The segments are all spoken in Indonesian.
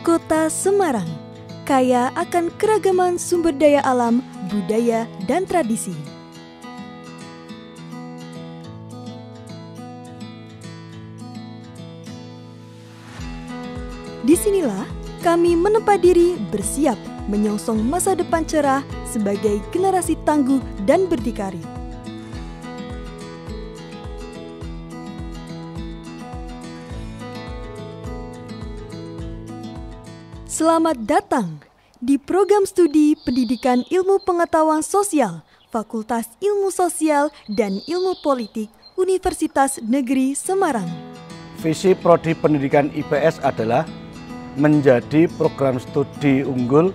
Kota Semarang kaya akan keragaman sumber daya alam, budaya, dan tradisi. Di sinilah kami menempa diri bersiap menyongsong masa depan cerah sebagai generasi tangguh dan berdikari. Selamat datang di program studi Pendidikan Ilmu Pengetahuan Sosial Fakultas Ilmu Sosial dan Ilmu Politik Universitas Negeri Semarang. Visi Prodi Pendidikan IPS adalah menjadi program studi unggul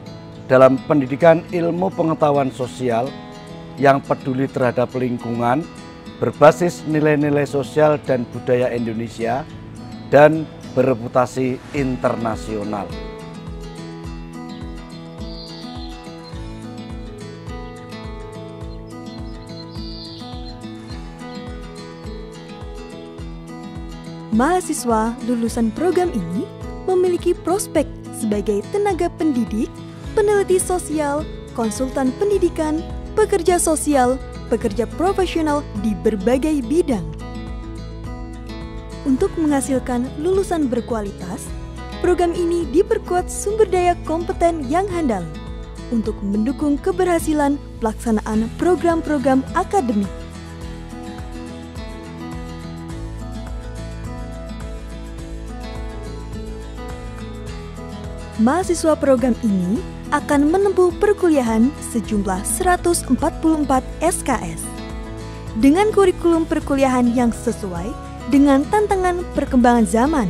dalam pendidikan ilmu pengetahuan sosial yang peduli terhadap lingkungan, berbasis nilai-nilai sosial dan budaya Indonesia, dan bereputasi internasional. Mahasiswa lulusan program ini memiliki prospek sebagai tenaga pendidik, peneliti sosial, konsultan pendidikan, pekerja sosial, pekerja profesional di berbagai bidang. Untuk menghasilkan lulusan berkualitas, program ini diperkuat sumber daya kompeten yang handal untuk mendukung keberhasilan pelaksanaan program-program akademik. Mahasiswa program ini akan menempuh perkuliahan sejumlah 144 SKS. Dengan kurikulum perkuliahan yang sesuai dengan tantangan perkembangan zaman.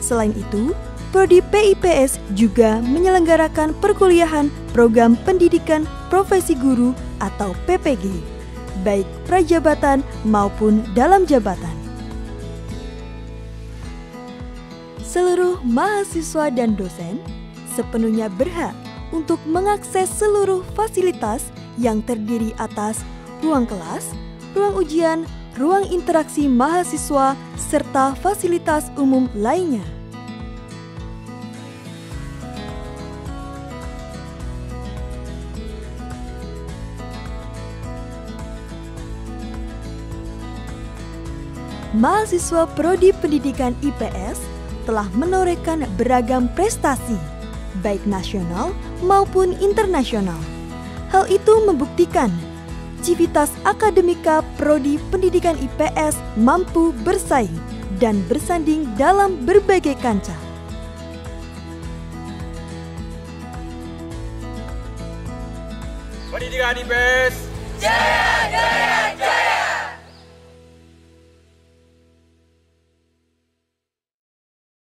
Selain itu, Prodi PIPS juga menyelenggarakan perkuliahan program pendidikan profesi guru atau PPG, baik prajabatan maupun dalam jabatan. Seluruh mahasiswa dan dosen sepenuhnya berhak untuk mengakses seluruh fasilitas yang terdiri atas ruang kelas, ruang ujian, ruang interaksi mahasiswa, serta fasilitas umum lainnya. Mahasiswa Prodi Pendidikan IPS telah menorehkan beragam prestasi, baik nasional maupun internasional. Hal itu membuktikan civitas akademika prodi pendidikan IPS mampu bersaing dan bersanding dalam berbagai kancah. Pendidikan IPS Jaya!